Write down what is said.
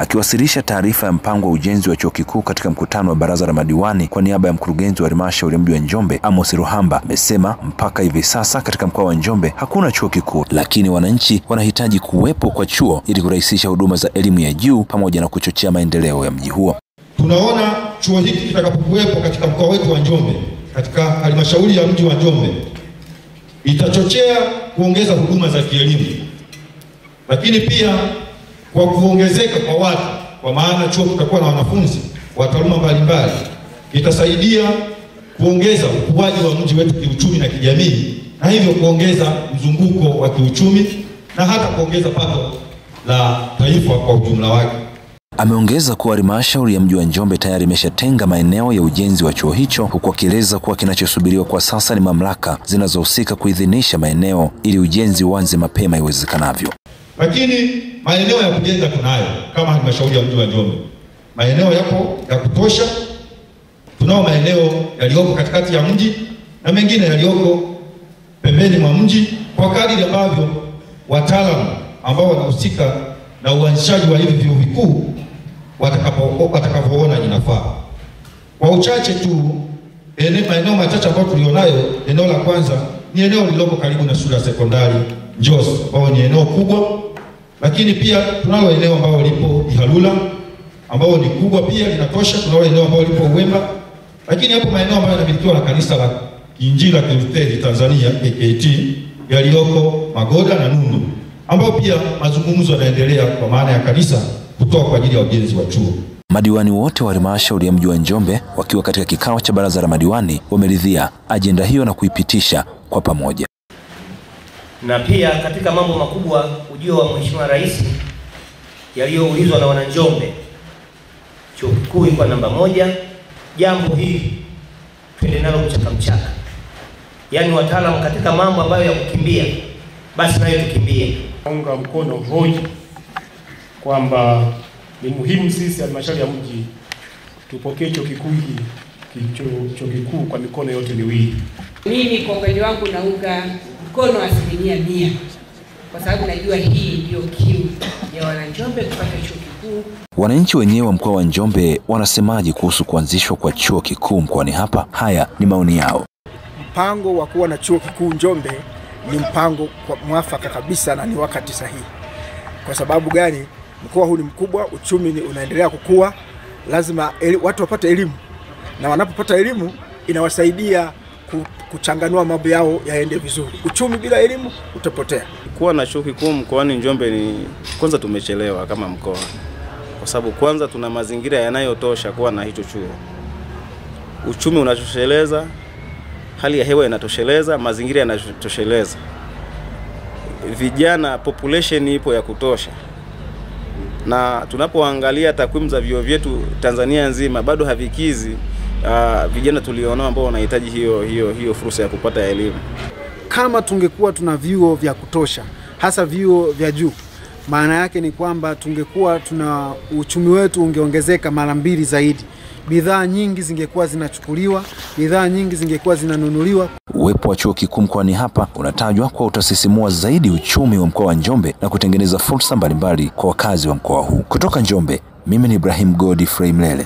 Akiwasilisha taarifa ya mpango wa ujenzi wa chuo kikuu katika mkutano wa baraza la madiwani kwa niaba ya mkurugenzi wa halmashauri ya mji wa Njombe Amos Ruhamba amesema mpaka hivi sasa katika mkoa wa Njombe hakuna chuo kikuu, lakini wananchi wanahitaji kuwepo kwa chuo ili kurahisisha huduma za elimu ya juu pamoja na kuchochea maendeleo ya mji huo. Tunaona chuo hiki kitakapokuwepo katika mkoa wetu wa Njombe, katika halmashauri ya mji wa Njombe, itachochea kuongeza huduma za kielimu, lakini pia kwa kuongezeka kwa watu, kwa maana chuo kitakuwa na wanafunzi wa taaluma mbalimbali, itasaidia kuongeza ukuaji wa mji wetu kiuchumi na kijamii, na hivyo kuongeza mzunguko wa kiuchumi na hata kuongeza pato la taifa kwa ujumla wake. Ameongeza kuwa halmashauri ya mji wa Njombe tayari imeshatenga maeneo ya ujenzi wa chuo hicho, huku akieleza kuwa kinachosubiriwa kwa sasa ni mamlaka zinazohusika kuidhinisha maeneo ili ujenzi uanze mapema iwezekanavyo. Lakini maeneo ya kujenga tunayo kama halmashauri ya mji wa Njombe, maeneo yapo ya kutosha. Tunao maeneo yaliyoko katikati ya mji na mengine yaliyoko pembeni mwa mji, kwa kadiri ambavyo wataalamu ambao wanahusika na uanzishaji wa hivi vyuo vikuu watakavyoona inafaa. Kwa uchache tu, maeneo machache ambayo tulionayo, eneo la kwanza ni eneo lililoko karibu na shule ya sekondari jos ambao ni eneo kubwa, lakini pia tunalo eneo ambao lipo Ihalula ambao ni kubwa pia linatosha. Tunalo eneo ambao lipo Uwemba, lakini hapo maeneo ambayo yanamilikiwa na kanisa la Kiinjili la Kilutheri Tanzania KKT yaliyoko Magoda na nunu ambao pia mazungumzo yanaendelea kwa maana ya kanisa kutoa kwa ajili ya ujenzi wa chuo. Madiwani wote wa halmashauri ya mji wa Njombe wakiwa katika kikao cha baraza la madiwani wameridhia ajenda hiyo na kuipitisha kwa pamoja. Na pia katika mambo makubwa ujio wa Mheshimiwa Rais yaliyoulizwa na wananjombe, chuo kikuu ilikuwa namba moja. Jambo hili twende nalo mchaka mchaka, yaani wataalamu katika mambo ambayo ya kukimbia, basi nayo tukimbie. Unga mkono hoja kwamba ni muhimu sisi halmashauri ya mji tupokee chuo kikuu hiki chuo kikuu kwa mikono yote miwili. Mimi kwa upande wangu naunga mkono asilimia mia, kwa sababu najua hii ndiyo kiu ya wananjombe kupata chuo kikuu. Wananchi wenyewe wa mkoa wa Njombe wanasemaje kuhusu kuanzishwa kwa chuo kikuu mkoani hapa? Haya ni maoni yao. Mpango wa kuwa na chuo kikuu Njombe ni mpango kwa mwafaka kabisa na ni wakati sahihi. Kwa sababu gani? Mkoa huu ni mkubwa, uchumi ni unaendelea kukua, lazima eli, watu wapate elimu, na wanapopata elimu inawasaidia kuchanganua mambo yao yaende vizuri. Uchumi bila elimu utapotea. Kuwa na chuo kikuu mkoani Njombe ni kwanza, tumechelewa kama mkoa, kwa sababu kwanza tuna mazingira yanayotosha kuwa na hicho chuo. Uchumi unatosheleza, hali ya hewa inatosheleza, mazingira yanatosheleza, vijana population ipo ya kutosha, na tunapoangalia takwimu za vyuo vyetu Tanzania nzima bado havikizi uh, vijana tulionao ambao wanahitaji hiyo, hiyo, hiyo fursa ya kupata elimu. Kama tungekuwa tuna vyuo vya kutosha, hasa vyuo vya juu, maana yake ni kwamba tungekuwa tuna uchumi wetu ungeongezeka mara mbili zaidi bidhaa nyingi zingekuwa zinachukuliwa, bidhaa nyingi zingekuwa zinanunuliwa. Uwepo wa chuo kikuu mkoani hapa unatajwa kwa utasisimua zaidi uchumi wa mkoa wa Njombe na kutengeneza fursa mbalimbali kwa wakazi wa mkoa huu. Kutoka Njombe, mimi ni Ibrahim Godfrey Mlele.